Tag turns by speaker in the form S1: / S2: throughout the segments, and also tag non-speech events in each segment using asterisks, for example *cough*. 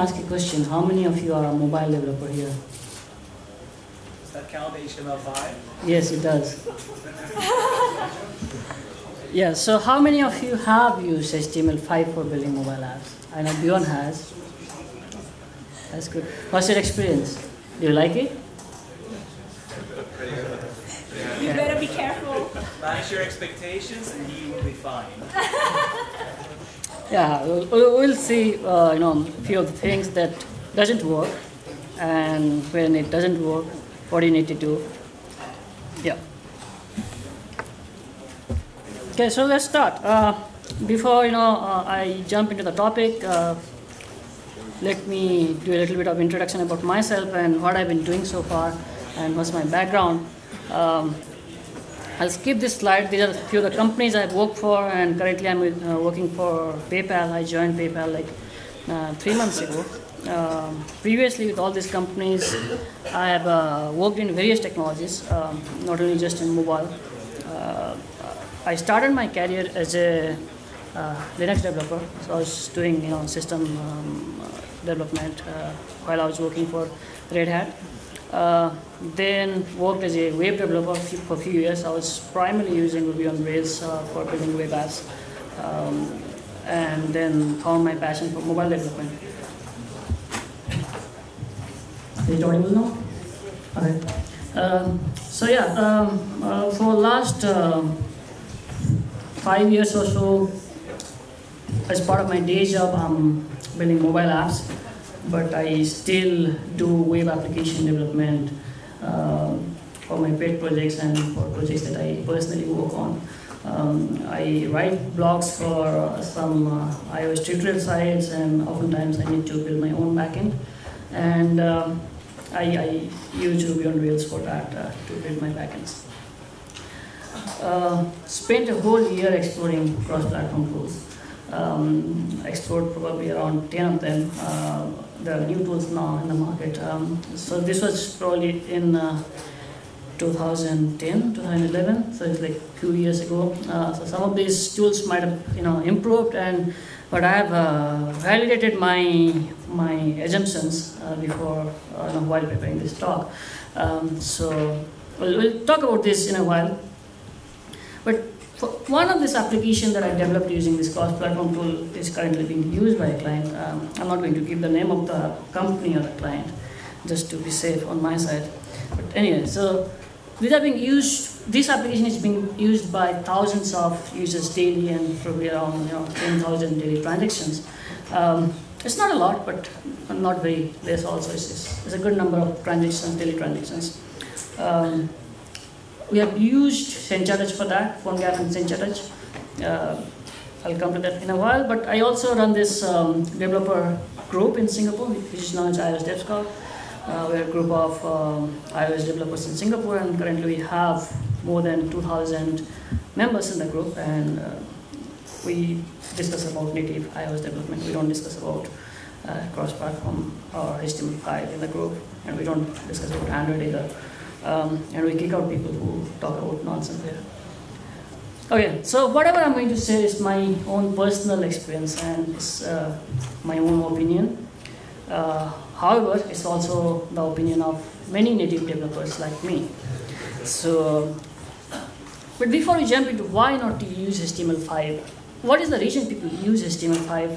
S1: ask a question. How many of you are a mobile developer here?
S2: Does that count HTML5?
S1: Yes, it does. yeah, so how many of you have used HTML5 for building mobile apps? I know Bjorn has. That's good. What's your experience? Do you like it?
S3: You better be careful.
S2: Manage your expectations and you will be fine. *laughs*
S1: Yeah, we'll, see, uh, you know, a few of the things that doesn't work, and when it doesn't work, what do you need to do? Yeah. Okay, so let's start. Uh, before you know, uh, I jump into the topic. Uh, let me do a little bit of introduction about myself and what I've been doing so far, and what's my background. Um, I'll skip this slide. These are a few of the companies I've worked for, and currently I'm uh, working for PayPal. I joined PayPal like uh, three months ago. Um, previously, with all these companies, I have uh, worked in various technologies, um, not only just in mobile. Uh, I started my career as a uh, Linux developer, so I was doing you know system um, uh, development while I was working for Red Hat. Uh, then worked as a web developer for a few years. I was primarily using Ruby on Rails uh, for building web apps, um, and then found my passion for mobile development. Is it audible now? Okay. Um, so yeah, um, uh, for last um five years or so, as part of my day job, I'm building mobile apps, but I still do web application development um, for my pet projects and for projects that I personally work on. Um, I write blogs for some uh, iOS tutorial sites, and oftentimes I need to build my own backend. And um, I, I use Ruby on Rails for that uh, to build my backends. Uh, spent a whole year exploring cross-platform tools. Um, explored probably around 10 of them. Uh, are new tools now in the market. Um, so this was probably in uh, 2010, 2011. So it's like a few years ago. Uh, so some of these tools might have you know improved, and but I have uh, validated my my assumptions uh, before uh, while preparing this talk. Um, so we'll, we'll talk about this in a while. But one of this application that I developed using this cross-platform tool is currently being used by a client. Um, I'm not going to give the name of the company or the client, just to be safe on my side. But anyway, so these being used. This application is being used by thousands of users daily, and probably around you know 10,000 daily transactions. Um, it's not a lot, but not very less. Also, it's, it's a good number of transactions, daily transactions. Um, we have used SenchaTouch for that, PhoneGap and SenchaTouch. Uh, I'll come to that in a while, but I also run this um, developer group in Singapore, which is known as iOS DevScout. Uh, we're a group of um, iOS developers in Singapore, and currently we have more than 2,000 members in the group, and uh, we discuss about native iOS development. We don't discuss about uh, cross-platform or HTML5 in the group, and we don't discuss about Android either. Um, and we kick out people who talk about nonsense there. Okay, so whatever I'm going to say is my own personal experience and it's uh, my own opinion. Uh, however, it's also the opinion of many native developers like me. So, but before we jump into why not to use HTML5, what is the reason people use HTML5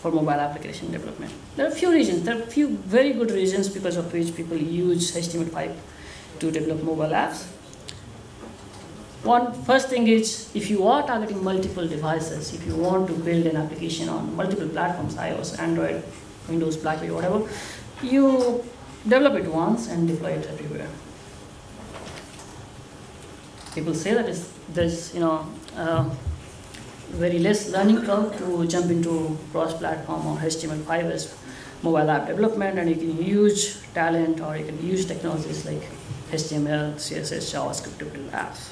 S1: for mobile application development? There are a few reasons. There are a few very good reasons because of which people use HTML5 to develop mobile apps. One first thing is if you are targeting multiple devices, if you want to build an application on multiple platforms, iOS, Android, Windows, BlackBerry, whatever, you develop it once and deploy it everywhere. People say that there's you know very less learning curve to jump into cross-platform or HTML5 as mobile app development, and you can use talent or you can use technologies like HTML, CSS, JavaScript build apps.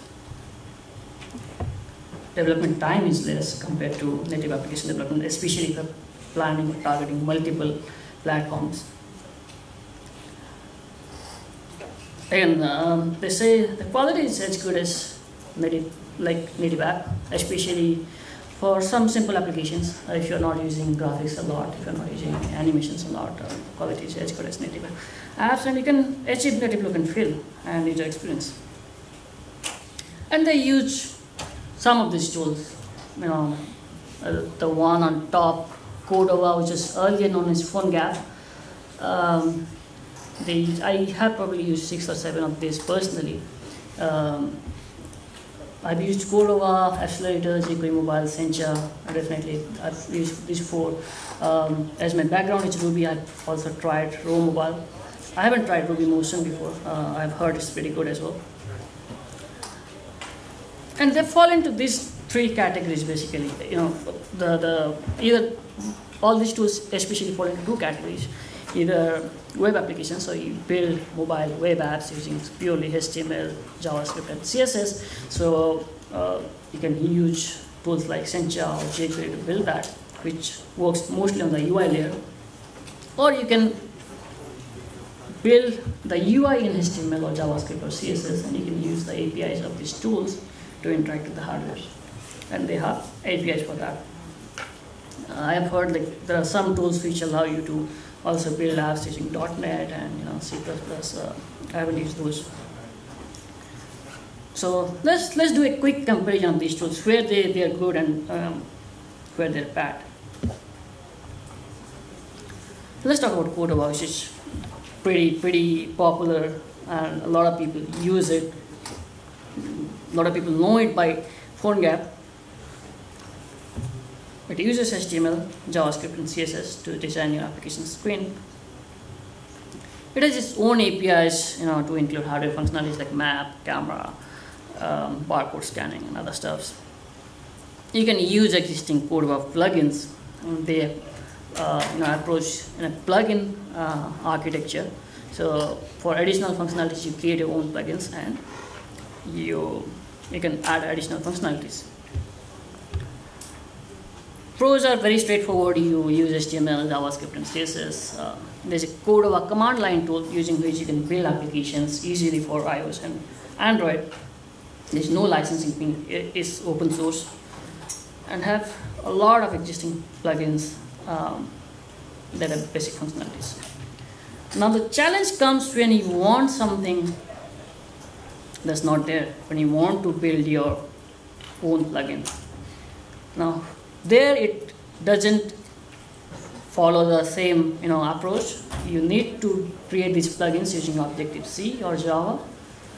S1: Development time is less compared to native application development, especially if you're planning or targeting multiple platforms. Again, um, they say the quality is as good as native, like native app, especially for some simple applications, uh, if you're not using graphics a lot, if you're not using animations a lot, quality is Edge as native apps, and you can achieve native look and feel and user experience. And they use some of these tools, you know, uh, the one on top, Cordova, which is earlier known as PhoneGap. Um, they, I have probably used six or seven of these personally. Um, I've used Cordova, Appcelerator, jQuery Mobile, Sencha, definitely I've used these four. Um, as my background is Ruby, I've also tried RHOMobile. I haven't tried Ruby Motion before. Uh, I've heard it's pretty good as well. And they fall into these three categories basically. You know, the, the either all these tools especially fall into two categories. Either web applications, so you build mobile web apps using purely HTML, JavaScript, and CSS. So uh, you can use tools like Sencha or jQuery to build that, which works mostly on the UI layer. Or you can build the UI in HTML or JavaScript or CSS, and you can use the APIs of these tools to interact with the hardware. And they have APIs for that. I have heard like there are some tools which allow you to also build apps using .NET and you know C++. Uh, I haven't used those. So let's let's do a quick comparison of these tools, where they, they are good and um, where they're bad. Let's talk about Cordova, which is pretty pretty popular and a lot of people use it. A lot of people know it by PhoneGap. It uses HTML, JavaScript, and CSS to design your application screen. It has its own APIs, you know, to include hardware functionalities like map, camera, um, barcode scanning, and other stuffs. You can use existing Cordova plugins. They uh, you know, approach in a plugin uh, architecture. So for additional functionalities, you create your own plugins and you you can add additional functionalities. Pros are very straightforward. You use HTML, JavaScript, and CSS. Uh, there's a Cordova command line tool using which you can build applications easily for iOS and Android. There's no licensing fee. It's open source and have a lot of existing plugins um, that have basic functionalities. Now the challenge comes when you want something that's not there, when you want to build your own plugin. Now there it doesn't follow the same you know approach. You need to create these plugins using Objective-C or Java.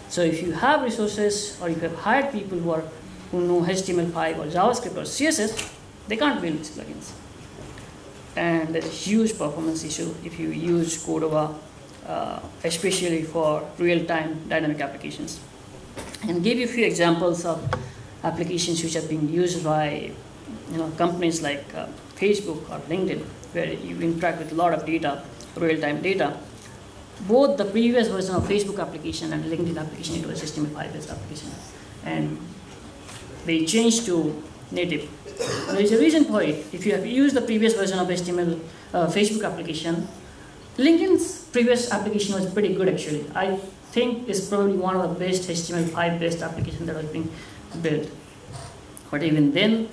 S1: So if you have resources or if you have hired people who are who know HTML5 or JavaScript or CSS, they can't build these plugins and there's a huge performance issue if you use Cordova, uh, especially for real-time dynamic applications. And give you a few examples of applications which are being used by you know, companies like uh, Facebook or LinkedIn, where you interact with a lot of data, real-time data. Both the previous version of Facebook application and LinkedIn application, it was HTML5 based application. And they changed to native there is a reason for it. If you have used the previous version of HTML uh, Facebook application, LinkedIn's previous application was pretty good actually. I think it's probably one of the best HTML5 based applications that has been built. But even then,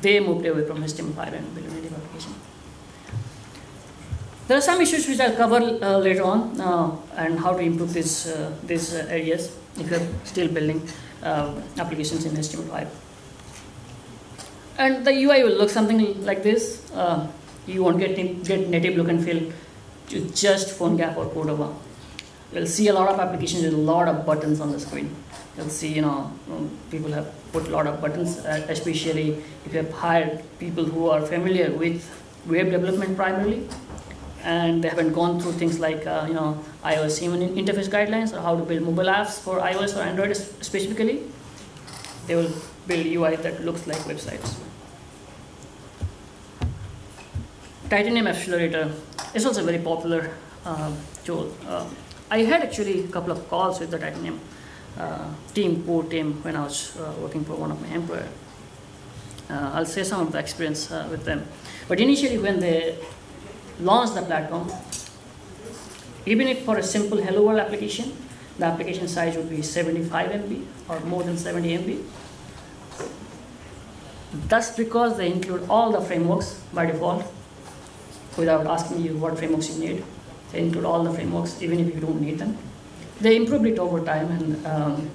S1: they moved away from HTML5 and native application. There are some issues which I'll cover uh, later on uh, and how to improve these, uh, these areas if you're still building uh, applications in HTML5 and the UI will look something like this. Uh, you won't get, get native look and feel to just PhoneGap or Cordova. You'll see a lot of applications with a lot of buttons on the screen. You'll see, you know, um, people have put a lot of buttons, uh, especially if you have hired people who are familiar with web development primarily, and they haven't gone through things like, uh, you know, iOS human interface guidelines or how to build mobile apps for iOS or Android specifically. They will build UI that looks like websites. Titanium Appcelerator is also a very popular uh, tool. Uh, I had actually a couple of calls with the Titanium uh, team, core team, when I was uh, working for one of my employers. Uh, I'll say some of the experience uh, with them. But initially, when they launched the platform, even if for a simple Hello World application, the application size would be 75 MB or more than 70 MB. That's because they include all the frameworks by default without asking you what frameworks you need. They include all the frameworks even if you don't need them. They improved it over time and um,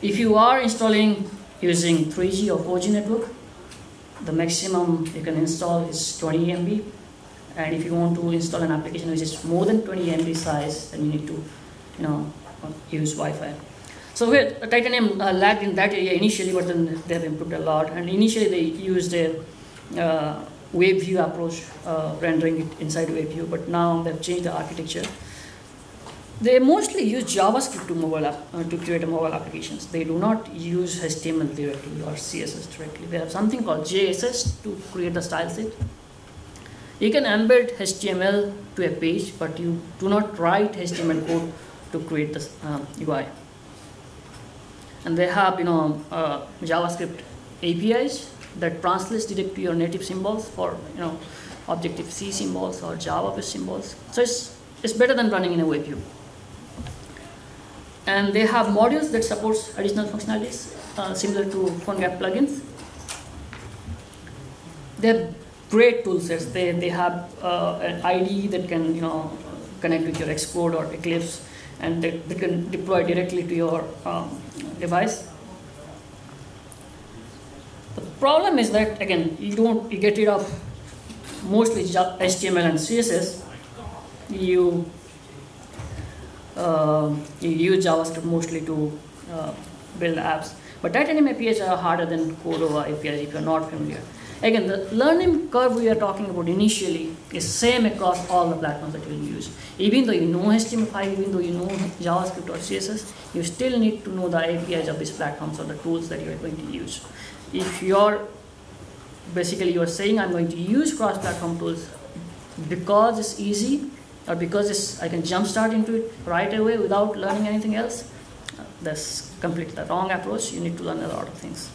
S1: if you are installing using 3G or 4G network, the maximum you can install is 20 MB. And if you want to install an application which is more than 20 MB size, then you need to, you know, use Wi-Fi. So here, Titanium uh, lagged in that area initially, but then they have improved a lot. And initially they used a uh, web view approach, uh, rendering it inside web view, but now they've changed the architecture. They mostly use JavaScript to mobile app, uh, to create a mobile applications. They do not use HTML directly or CSS directly. They have something called JSS to create the style sheet. You can embed HTML to a page, but you do not write HTML code to create the um, UI. And they have, you know, uh, JavaScript APIs that translates directly to your native symbols for, you know, Objective-C symbols or Java-based symbols. So it's, it's better than running in a web view and they have modules that supports additional functionalities uh, similar to PhoneGap plugins. They're great tool sets. They, they have uh, an IDE that can you know connect with your Xcode or Eclipse and they, they can deploy directly to your um, device. Problem is that again you don't you get rid of mostly HTML and CSS. You uh, you use JavaScript mostly to uh, build apps. But Titanium APIs are harder than Cordova APIs if you're not familiar. Again, the learning curve we are talking about initially is same across all the platforms that you'll use. Even though you know HTML5, even though you know JavaScript or CSS, you still need to know the APIs of these platforms or the tools that you're going to use. If you're basically you're saying I'm going to use cross-platform tools because it's easy, or because it's, I can jumpstart into it right away without learning anything else, that's completely the wrong approach. You need to learn a lot of things.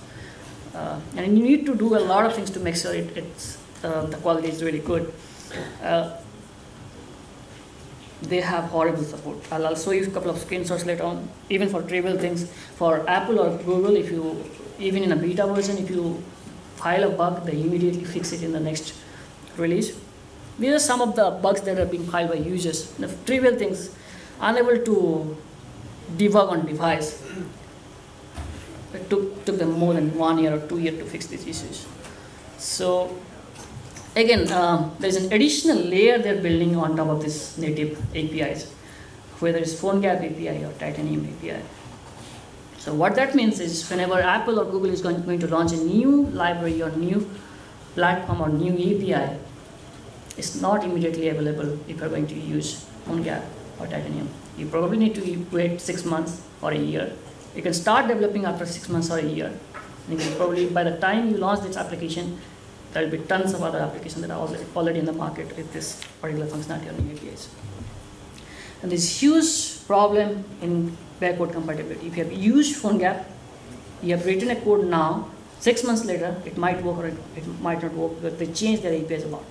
S1: Uh, and you need to do a lot of things to make sure it, it's, uh, the quality is really good. Uh, they have horrible support. I'll, I'll show you a couple of screenshots later on, even for trivial things. For Apple or Google, if you, even in a beta version, if you file a bug, they immediately fix it in the next release. These are some of the bugs that are being filed by users. The trivial things, unable to debug on device. It took, took them more than one year or two years to fix these issues. So again, um, there's an additional layer they're building on top of this native APIs, whether it's PhoneGap API or Titanium API. So what that means is whenever Apple or Google is going, going to launch a new library or new platform or new API, it's not immediately available if you're going to use PhoneGap or Titanium. You probably need to wait six months or a year. You can start developing after six months or a year. And you can probably, by the time you launch this application, there will be tons of other applications that are already in the market with this particular functionality on APIs. And this huge problem in backward compatibility. If you have used PhoneGap, you have written a code now, six months later, it might work or it, it might not work because they change their APIs a lot.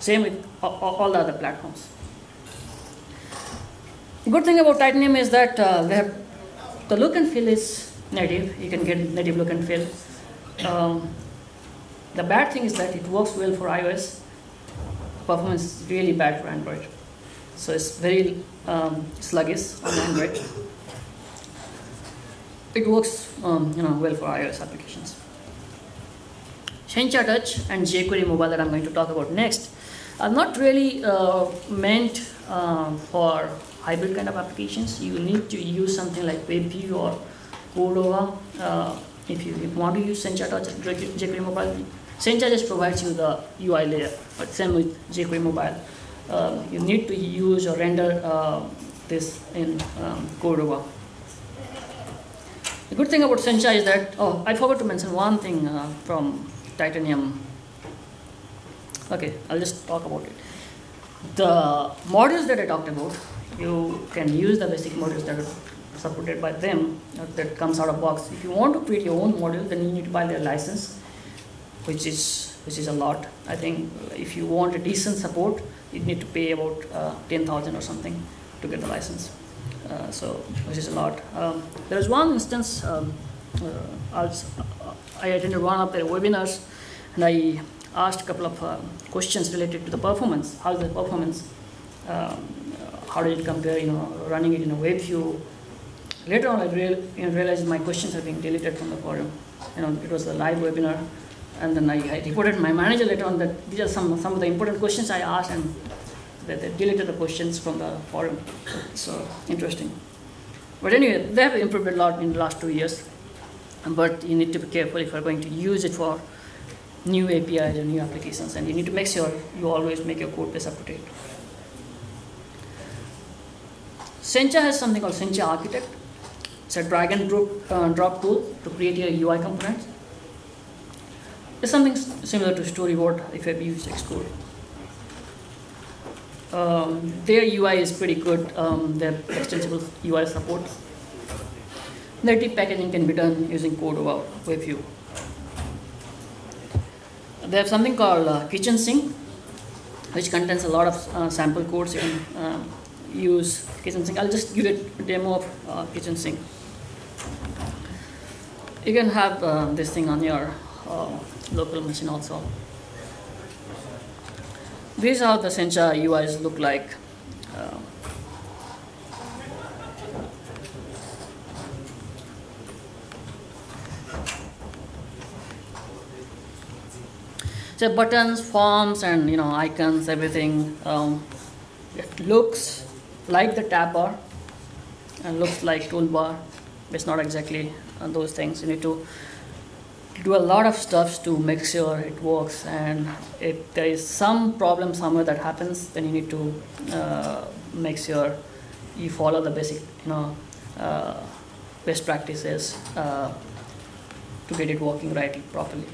S1: Same with all the other platforms. Good thing about Titanium is that uh, have the look and feel is native. You can get native look and feel. Um, the bad thing is that it works well for iOS. Performance is really bad for Android. So it's very um, sluggish on Android. It works, um, you know, well for iOS applications. Sencha Touch and jQuery Mobile that I'm going to talk about next are not really uh, meant uh, for hybrid kind of applications. You need to use something like WebView or Cordova uh, if you want to use Sencha or jQuery Mobile. Sencha just provides you the UI layer, but same with jQuery Mobile. Um, you need to use or render uh, this in um, Cordova. The good thing about Sencha is that, oh, I forgot to mention one thing uh, from Titanium Okay, I'll just talk about it. The modules that I talked about, you can use the basic modules that are supported by them uh, that comes out of box. If you want to create your own module, then you need to buy their license, which is which is a lot. I think if you want a decent support, you need to pay about uh, 10,000 or something to get the license. Uh, so which is a lot. Um, there is one instance um, uh, also, uh, I attended one of their webinars and I asked a couple of uh, questions related to the performance. How's the performance? Um, how did it compare, you know, running it in a web view? Later on, I real, you know, realized my questions are being deleted from the forum. You know, it was a live webinar, and then I, I reported my manager later on that these are some, some of the important questions I asked, and they, they deleted the questions from the forum. So interesting. But anyway, they have improved a lot in the last two years. But you need to be careful if you're going to use it for new APIs or new applications, and you need to make sure you always make your code base up to date. Sencha has something called Sencha Architect. It's a drag and drop, uh, drop tool to create your UI components. It's something similar to Storyboard if you've used Xcode. Um, their UI is pretty good. Um, their extensible UI support. Native packaging can be done using Cordova WebView. They have something called uh, Kitchen Sink, which contains a lot of uh, sample codes you can um, use kitchen sink. I'll just give a demo of uh, kitchen sink. You can have uh, this thing on your uh, local machine also. These are how the Sencha UIs look like. Uh, so buttons, forms, and you know icons, everything. Um, it looks like the tab bar and looks like toolbar. It's not exactly uh, those things. You need to do a lot of stuff to make sure it works. And if there is some problem somewhere that happens, then you need to uh, make sure you follow the basic, you know, uh, best practices uh, to get it working right properly.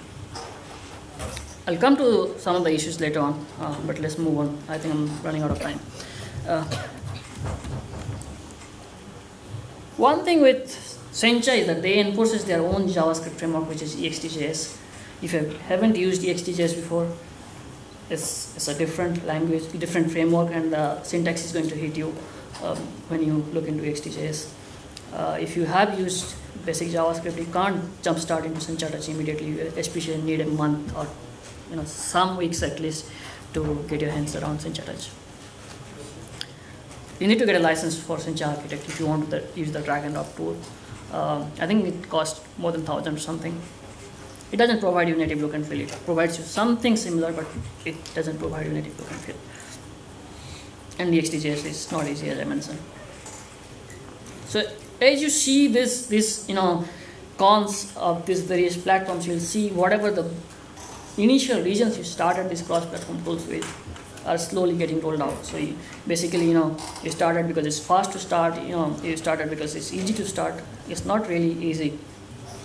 S1: I'll come to some of the issues later on, uh, but let's move on. I think I'm running out of time. Uh, one thing with Sencha is that they enforces their own JavaScript framework, which is EXTJS. If you haven't used EXTJS before, it's, it's a different language, different framework, and the syntax is going to hit you um, when you look into EXTJS. Uh, if you have used basic JavaScript, you can't jumpstart into Sencha Touch immediately. You especially need a month or you know some weeks at least to get your hands around Sencha Touch. You need to get a license for Sencha Architect if you want to use the drag and drop tool. Um, I think it costs more than thousand or something. It doesn't provide you native look and feel. It provides you something similar, but it doesn't provide you native look and feel. And the EXTJS is not easy, as I mentioned. So as you see this, this you know, cons of these various platforms, you'll see whatever the initial regions you started this cross-platform tools with are slowly getting rolled out. So you, basically, you know, you started because it's fast to start. You know, you started because it's easy to start. It's not really easy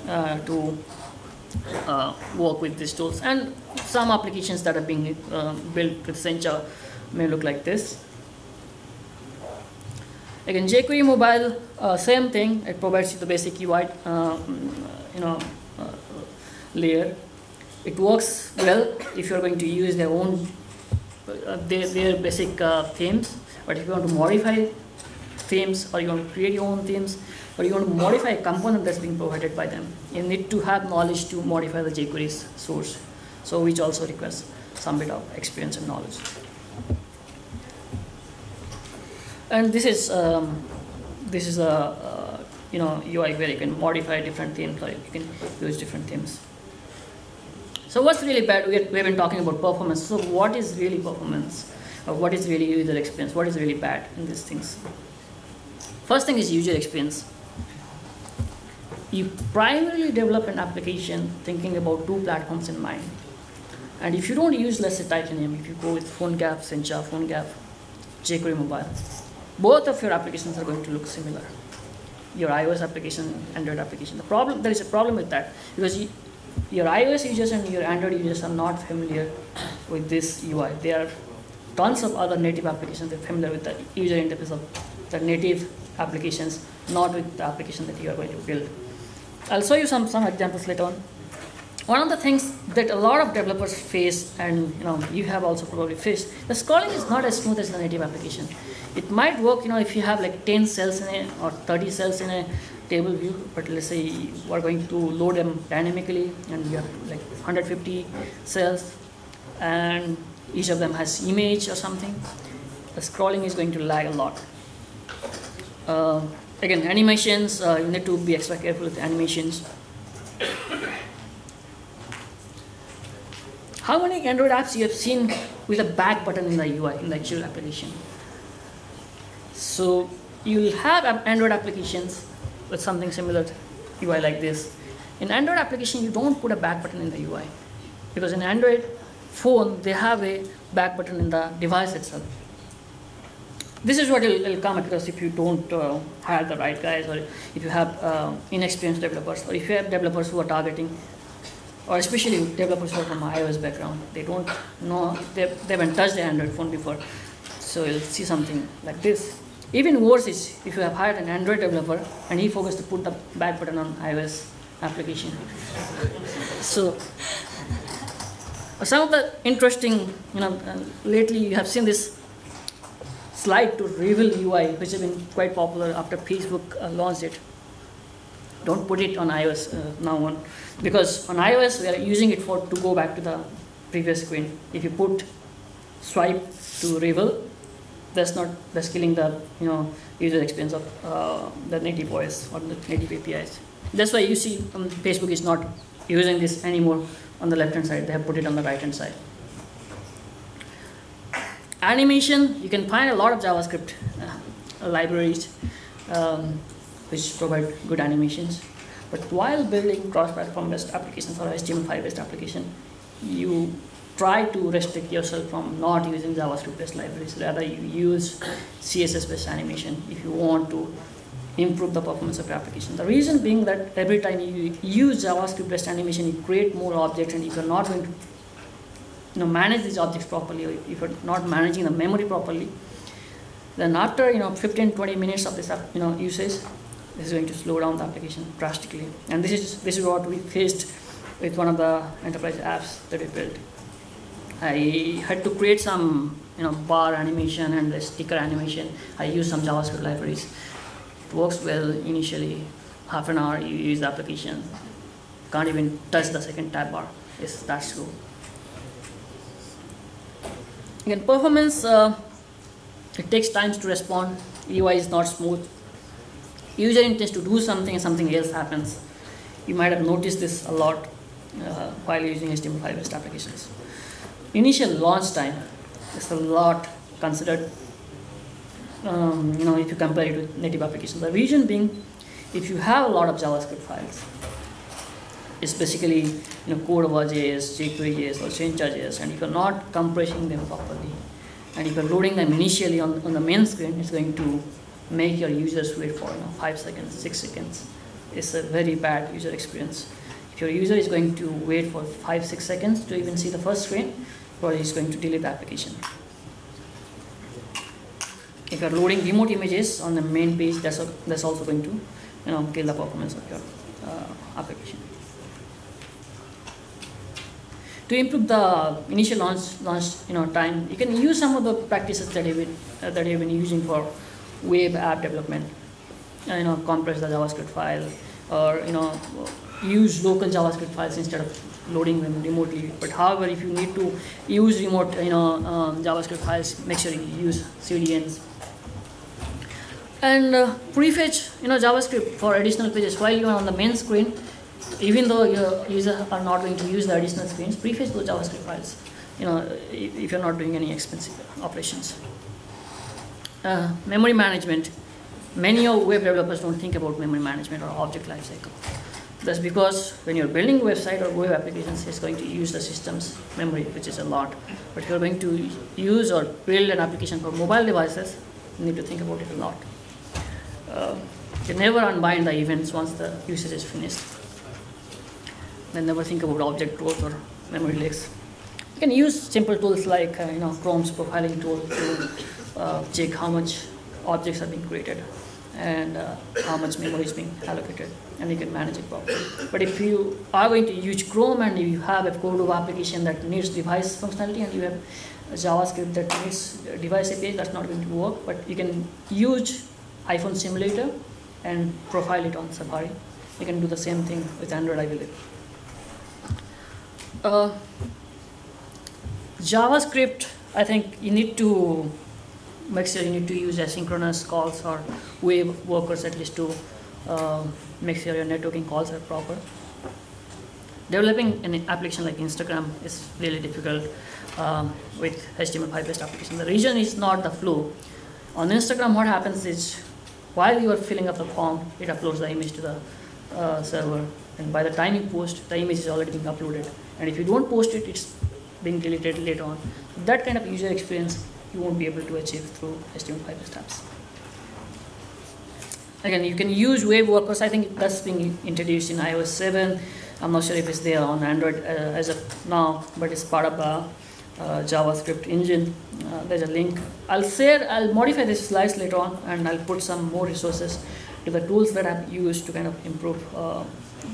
S1: uh, to uh, work with these tools. And some applications that are being uh, built with Sencha may look like this. Again, jQuery mobile, uh, same thing. It provides you the basic UI, uh, you know, uh, layer. It works well if you're going to use their own, uh, their, their basic uh, themes. But if you want to modify themes, or you want to create your own themes, or you want to modify a component that's being provided by them, you need to have knowledge to modify the jQuery source. So, which also requires some bit of experience and knowledge. and this is um, this is a uh, you know UI where you can modify different themes or you can use different themes. So what's really bad? We have, been talking about performance. So what is really performance? Or what is really user experience? What is really bad in these things? First thing is user experience. You primarily develop an application thinking about two platforms in mind. And if you don't use, let's say, Titanium, if you go with PhoneGap, Sencha, PhoneGap, jQuery Mobile, both of your applications are going to look similar. Your iOS application, Android application. The problem there is a problem with that because you, your iOS users and your Android users are not familiar with this UI. There are tons of other native applications that are familiar with the user interface of the native applications, not with the application that you are going to build. I'll show you some, some examples later on. One of the things that a lot of developers face, and you know, you have also probably faced, the scrolling is not as smooth as the native application. It might work, you know, if you have like 10 cells in it or 30 cells in a table view, but let's say we're going to load them dynamically and we have like 150 cells and each of them has image or something, the scrolling is going to lag a lot. Uh, again, animations, uh, you need to be extra careful with animations. How many Android apps you have seen with a back button in the UI, in the actual application? So you'll have Android applications with something similar to UI like this. In Android application, you don't put a back button in the UI because in Android phone, they have a back button in the device itself. This is what will come across if you don't uh, hire the right guys or if you have uh, inexperienced developers or if you have developers who are targeting or especially developers who are from iOS background. They don't know, they, they haven't touched the Android phone before. So you'll see something like this. Even worse is if you have hired an Android developer and he forgets to put the back button on iOS application. So some of the interesting, you know, uh, lately you have seen this slide to reveal UI, which has been quite popular after Facebook uh, launched it. Don't put it on iOS uh, now on, because on iOS we are using it for to go back to the previous screen. If you put swipe to reveal, that's not that's killing the you know user experience of uh, the native OS or the native APIs. That's why you see um, Facebook is not using this anymore on the left hand side. They have put it on the right hand side. Animation, you can find a lot of JavaScript uh, libraries um, which provide good animations. But while building cross-platform based applications or HTML5 based application, you try to restrict yourself from not using JavaScript based libraries. Rather, you use CSS based animation if you want to improve the performance of your application. The reason being that every time you use JavaScript based animation, you create more objects, and if you're not going to you know, manage these objects properly, or if you're not managing the memory properly, then after you know 15 20 minutes of this you know usage, this is going to slow down the application drastically. And this is this is what we faced with one of the enterprise apps that we built. I had to create some you know bar animation and sticker animation. I used some JavaScript libraries. It works well initially. Half an hour you use the application. Can't even touch the second tab bar. It's that slow. Again, performance, uh, it takes time to respond. UI is not smooth. User intends to do something and something else happens. You might have noticed this a lot uh, while using HTML5 based applications. Initial launch time is a lot considered, um, you know, if you compare it with native applications. The reason being, if you have a lot of JavaScript files, it's basically you know code.js, jQuery.js, or Sencha.js, and if you're not compressing them properly, and if you're loading them initially on, on the main screen, it's going to make your users wait for you know, five seconds, six seconds. It's a very bad user experience. If your user is going to wait for five, six seconds to even see the first screen, probably is going to delete the application. If you're loading remote images on the main page, that's, that's also going to you know, kill the performance of your uh, application. To improve the initial launch, launch you know, time, you can use some of the practices that you've been, uh, that you've been using for web app development. Uh, you know, compress the JavaScript file, or you know, use local JavaScript files instead of loading them remotely. But however, if you need to use remote, you know, um, JavaScript files, make sure you use CDNs. And uh, prefetch, you know, JavaScript for additional pages while you are on the main screen even though your users are not going to use the additional screens, prefetch those JavaScript files, you know, if you're not doing any expensive operations. Uh, memory management. Many of web developers don't think about memory management or object lifecycle. That's because when you're building website or web applications, it's going to use the system's memory, which is a lot. But if you're going to use or build an application for mobile devices, you need to think about it a lot. Uh, you never unbind the events once the usage is finished then never think about object growth or memory leaks. You can use simple tools like uh, you know Chrome's profiling tool to uh, check how much objects are being created and uh, how much memory is being allocated, and you can manage it properly. But if you are going to use Chrome and you have a Cordova application that needs device functionality and you have JavaScript that needs device API, that's not going to work. But you can use iPhone simulator and profile it on Safari. You can do the same thing with Android, I believe. Uh, JavaScript, I think you need to make sure you need to use asynchronous calls or web workers at least to uh, make sure your networking calls are proper. Developing an application like Instagram is really difficult um, with HTML5 based application. The reason is not the flow. On Instagram, what happens is while you are filling up the form, it uploads the image to the uh, server, and by the time you post, the image is already being uploaded. And if you don't post it, it's being deleted later on. That kind of user experience you won't be able to achieve through HTML5 based apps. Again, you can use web workers. I think that's being introduced in iOS 7. I'm not sure if it's there on Android uh, as of now, but it's part of the uh, JavaScript engine. Uh, there's a link. I'll share, I'll modify this slides later on and I'll put some more resources to the tools that I've used to kind of improve uh,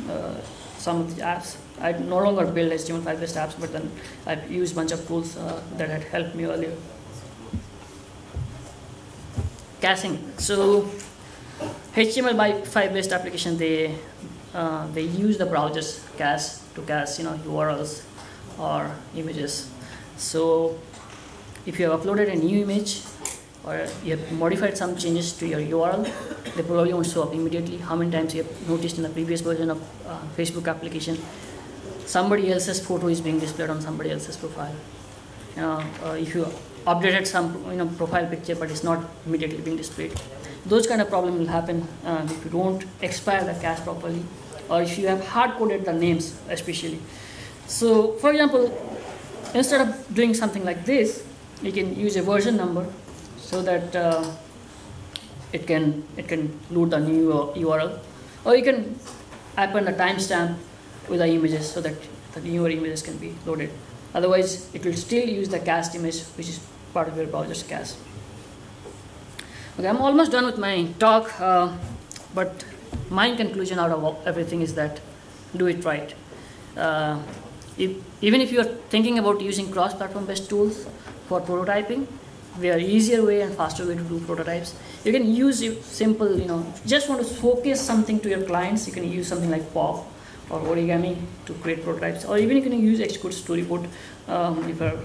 S1: uh some of the apps. I no longer build HTML5 based apps, but then I've used a bunch of tools uh, that had helped me earlier. Caching. So HTML5 based application, they uh, they use the browser's cache to cache you know URLs or images. So if you have uploaded a new image or you have modified some changes to your URL, they probably won't show up immediately. How many times you have noticed in the previous version of uh, Facebook application, somebody else's photo is being displayed on somebody else's profile. You know, uh, if you updated some you know profile picture but it's not immediately being displayed, those kind of problem will happen uh, if you don't expire the cache properly or if you have hard coded the names especially. So for example, instead of doing something like this, you can use a version number so that uh, it can it can load the new URL, or you can append a timestamp with the images so that the newer images can be loaded. Otherwise, it will still use the cached image, which is part of your browser's cache. Okay, I'm almost done with my talk, uh, but my conclusion out of everything is that do it right. Uh, if, even if you're thinking about using cross-platform based tools for prototyping, there are easier way and faster way to do prototypes. You can use simple, you know, just want to focus something to your clients, you can use something like POP or Origami to create prototypes, or even you can use Xcode Storyboard um, if you're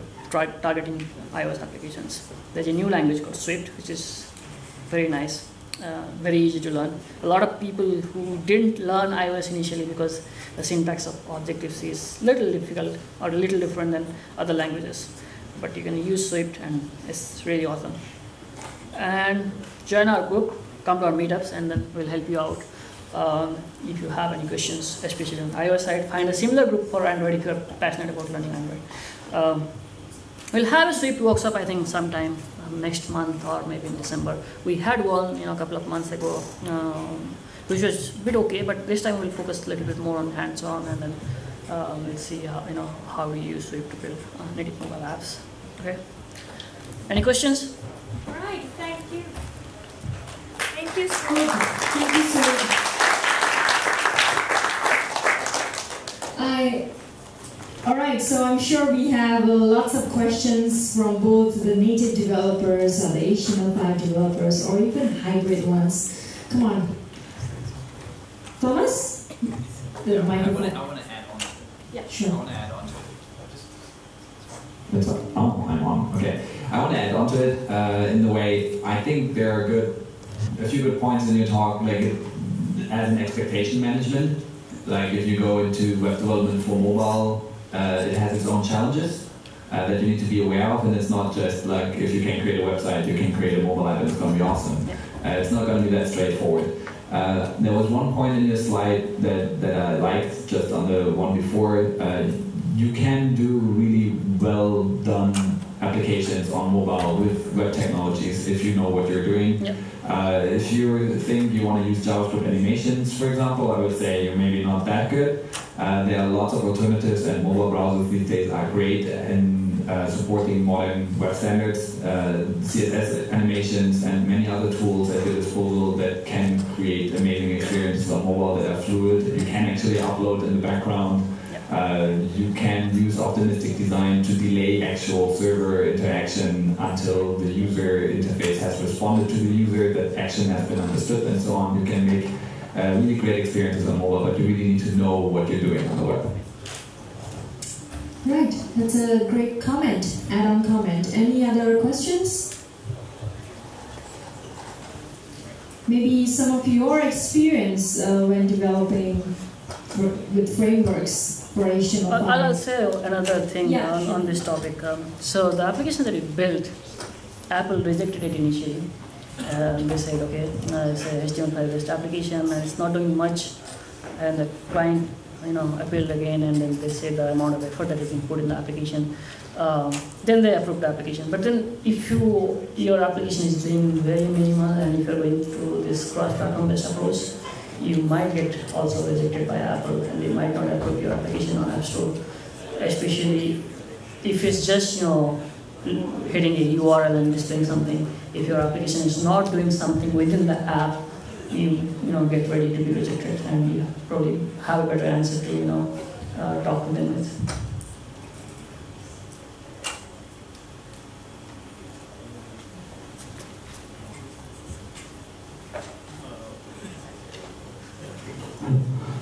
S1: targeting iOS applications. There's a new language called Swift, which is very nice, uh, very easy to learn. A lot of people who didn't learn iOS initially because the syntax of Objective-C is little difficult or a little different than other languages. But you can use Swift and it's really awesome. And join our group, come to our meetups and then we'll help you out. Um, if you have any questions, especially on iOS side, find a similar group for Android if you're passionate about learning Android. Um, we'll have a Swift workshop, I think, sometime um, next month or maybe in December. We had one, you know, a couple of months ago, um, which was a bit okay, but this time we'll focus a little bit more on hands-on and then uh, we'll see how, you know, how we use Swift to build uh, native mobile apps. Okay. Any questions?
S3: All right. Thank you. Thank you, sir.
S4: Thank you, sir. I all right, so I'm sure we have uh, lots of questions from both the native developers and the HTML5 developers, or even hybrid ones. Come on. Thomas?
S5: The microphone. I want to add on.
S4: Yeah, sure.
S5: I want to add on to it. Oh, I'm on. Okay. I want to add on to it uh, in the way I think there are good, a few good points in your talk, like as an expectation management. Like if you go into web development for mobile, uh, it has its own challenges uh, that you need to be aware of, and it's not just like if you can create a website, you can create a mobile app, it's going to be awesome. Uh, it's not going to be that straightforward. Uh, there was one point in your slide that, that I liked, just on the one before. Uh, you can do really well done applications on mobile with web technologies if you know what you're doing.
S1: Yep.
S5: Uh, if you think you want to use JavaScript animations, for example, I would say you're maybe not that good. Uh, there are lots of alternatives, and mobile browsers these days are great in uh, supporting modern web standards, uh, CSS animations, and many other tools at your disposal that can create amazing experiences on mobile that are fluid. You can actually upload in the background. Uh, you can use optimistic design to delay actual server interaction until the user interface has responded to the user, that action has been understood, and so on. You can make uh, really great experiences on mobile, but you really need to know what you're doing on the web.
S4: Right, that's a great comment, add-on comment. Any other questions? Maybe some of your experience uh, when developing with frameworks for HTML5.
S1: I'll, say another thing
S4: Yeah,
S1: on,
S4: sure.
S1: on this topic. Um, so the application that we built, Apple rejected it initially. Um, they said, okay, uh, it's a HTML5 based application and it's not doing much. And the client, you know, appealed again and then they said the amount of effort that is being put in the application. Um, then they approved the application. But then if you your application is doing very minimal and if you're going through this cross-platform based approach, you might get also rejected by Apple and they might not approve your application on App Store, especially if it's just you know hitting a URL and displaying something. If your application is not doing something within the app, you you know get ready to be rejected and you probably have a better answer to you know uh, talk to them with.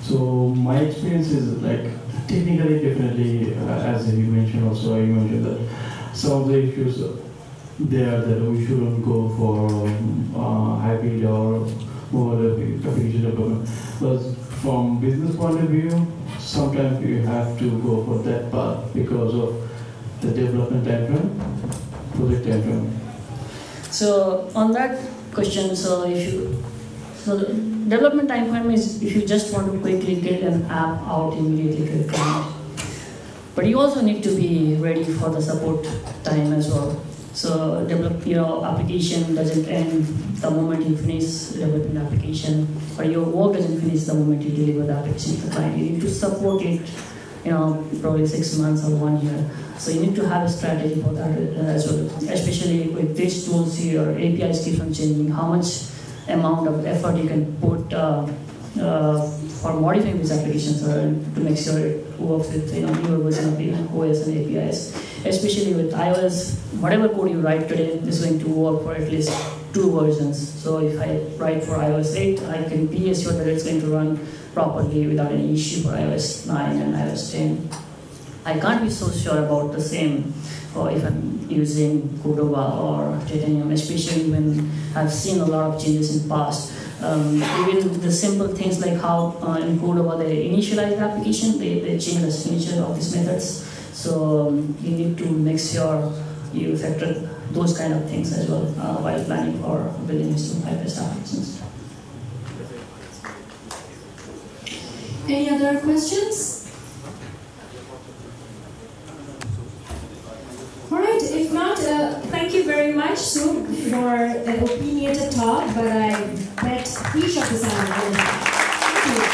S6: So my experience is like technically definitely, uh, as you mentioned also, you mentioned that some of the issues there that we shouldn't go for uh, hybrid or mobile application development. But from business point of view, sometimes you have to go for that path because of the development timeframe, project timeframe.
S1: So on that question, so if you so development time frame is if you just want to quickly get an app out immediately to the client. But you also need to be ready for the support time as well. So develop your application doesn't end the moment you finish developing the application, or your work doesn't finish the moment you deliver the application to the client. You need to support it, you know, probably six months or one year. So you need to have a strategy for that uh, as well. Especially with these tools, here, APIs keep on changing. How much amount of effort you can put uh, uh, for modifying these applitions or to make sure it works with you know newer version of the OS and APIs. Especially with iOS, whatever code you write today is going to work for at least two versions. So if I write for iOS 8, I can be assured that it's going to run properly without any issue for iOS 9 and iOS 10. I can't be so sure about the same or if I'm using Cordova or Titanium, especially when I've seen a lot of changes in past. Um, even the simple things like how uh, in Cordova they initialize the application, they, they change the signature of these methods. So um, you need to make sure you factor those kind of things as well uh, while planning for building these two high-based applications.
S4: Any other questions? not, uh, thank you very much, Sue, for an opinionated talk, but I bet each of us are